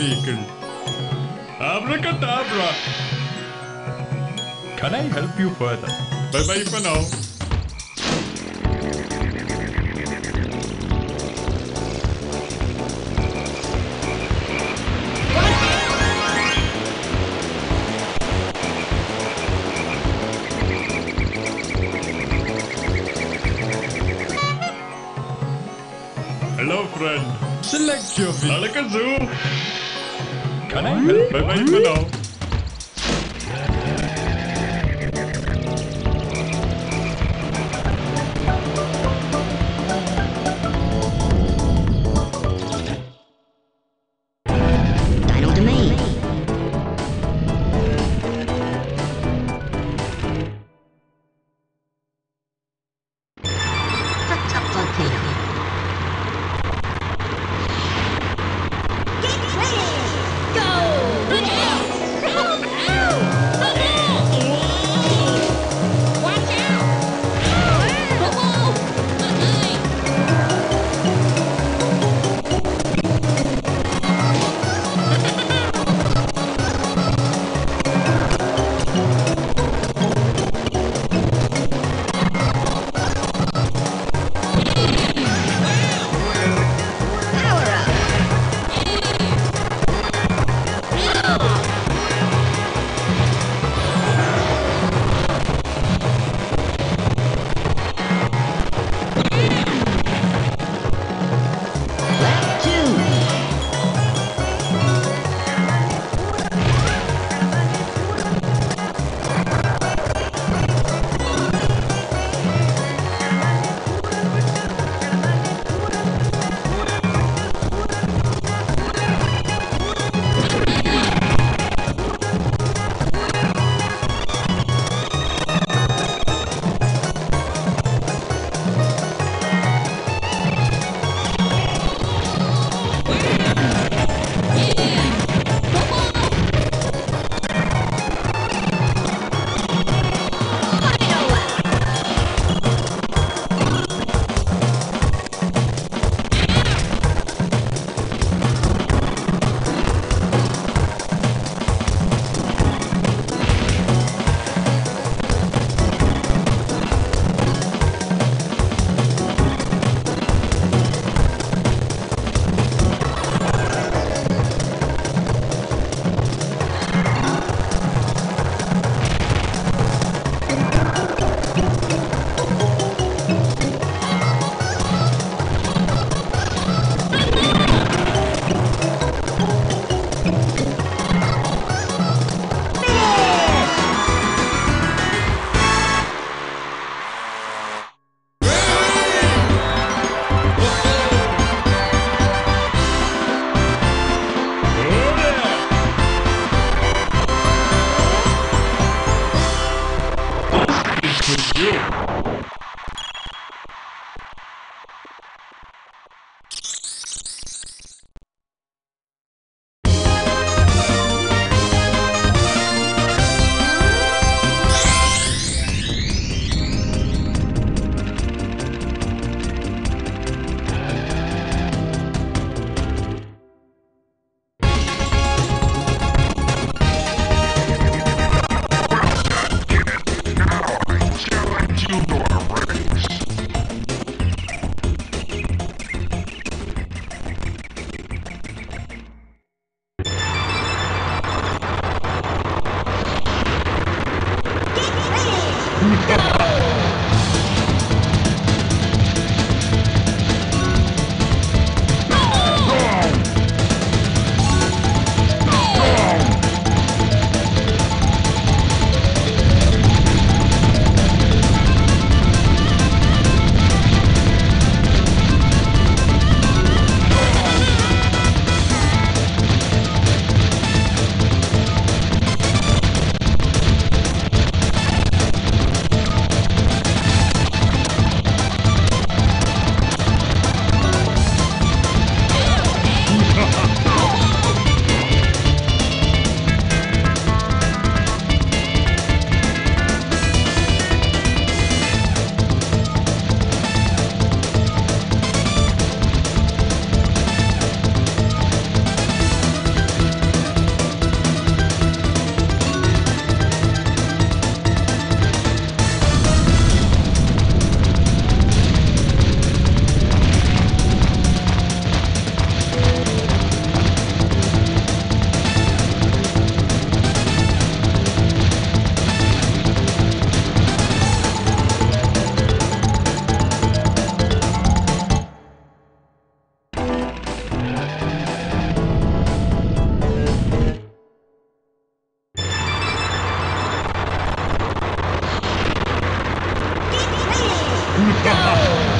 vehicle. Abracadabra. Can I help you further? Bye bye for now. Hello, friend. Select your vehicle. Alakazoo. Can I? Help? Bye bye for Yeah.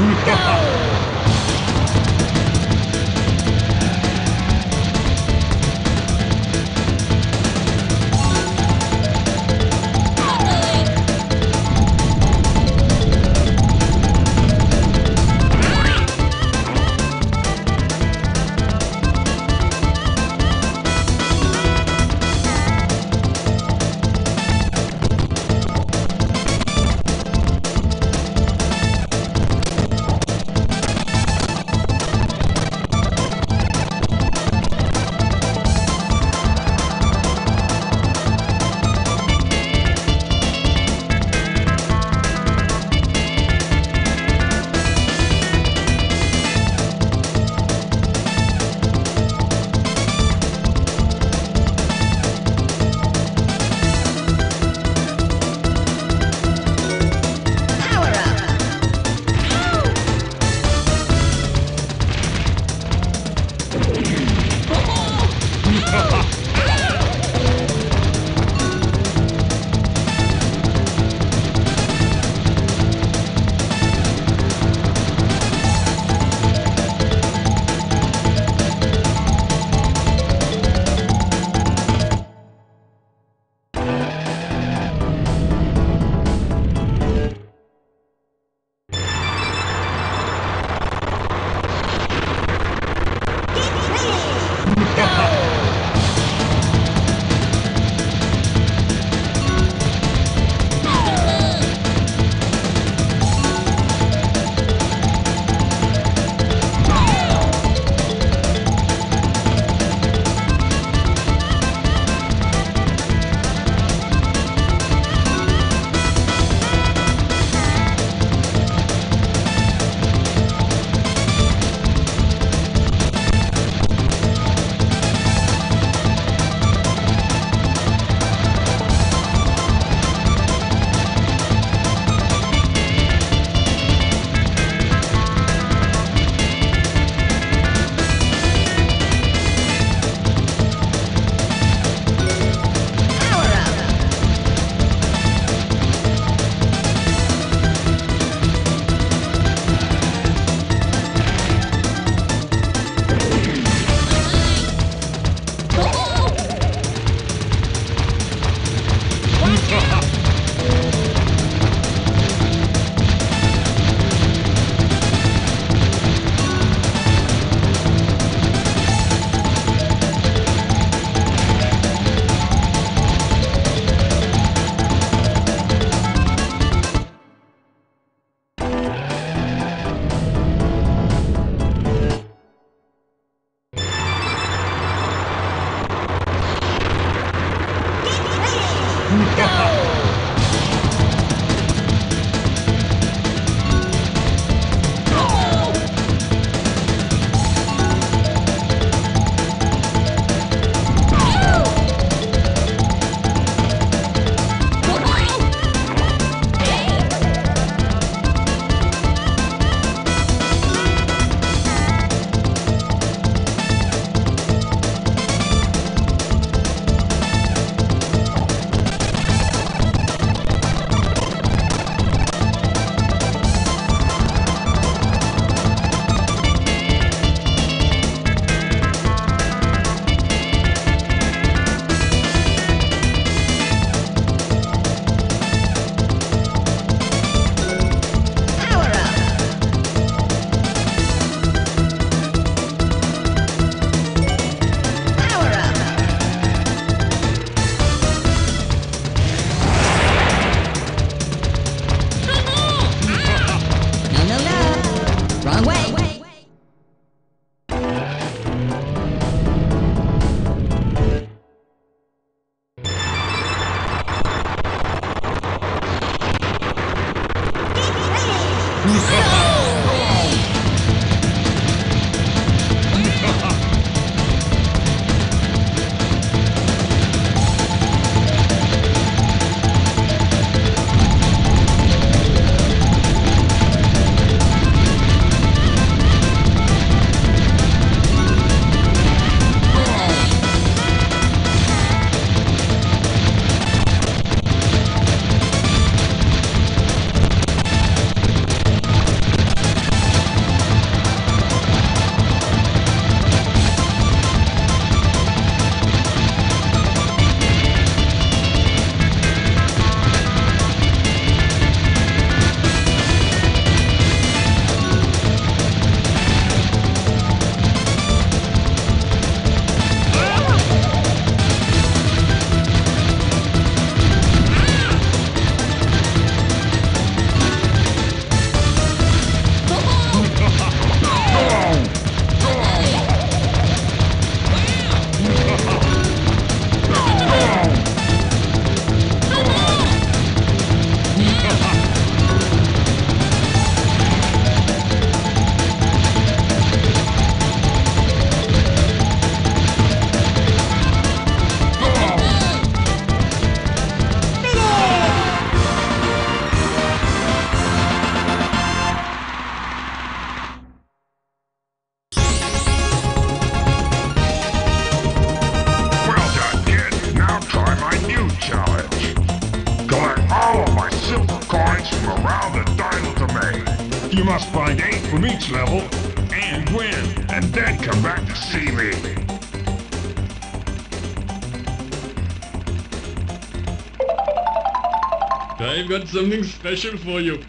No! Oh! must find eight from each level and win, and then come back to see me. I've got something special for you.